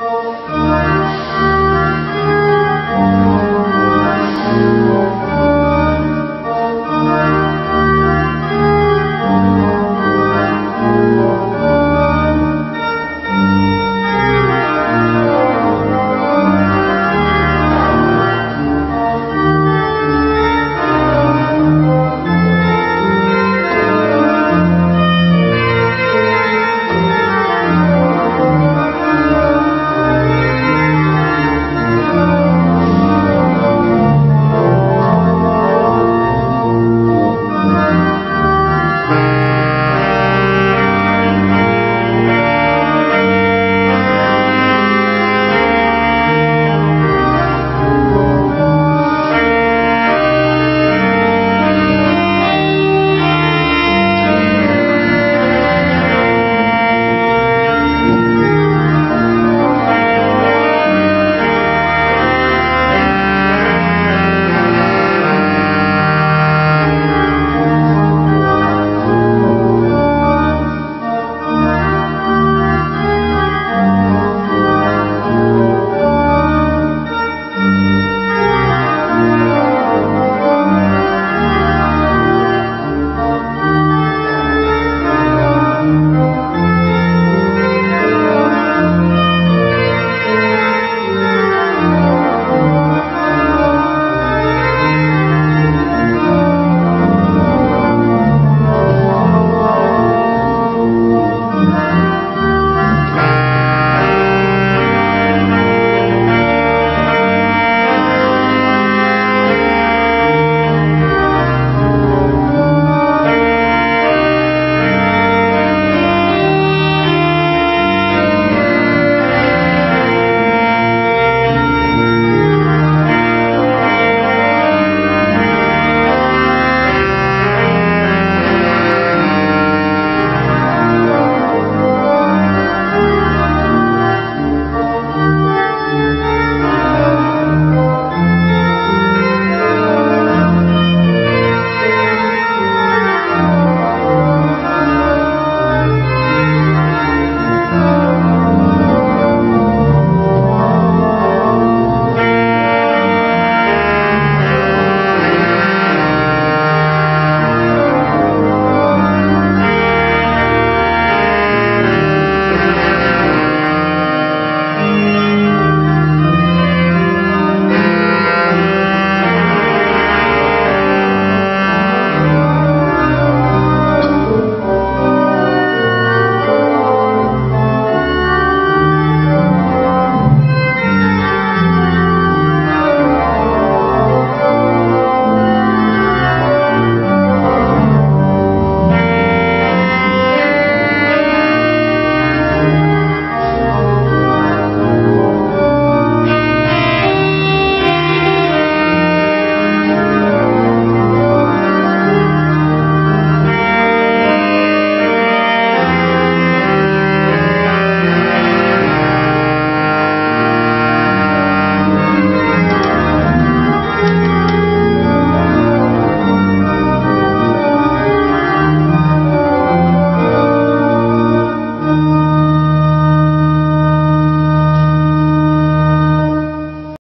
Amen.